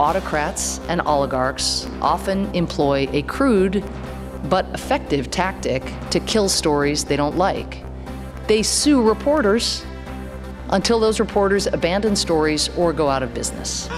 autocrats and oligarchs often employ a crude but effective tactic to kill stories they don't like. They sue reporters until those reporters abandon stories or go out of business.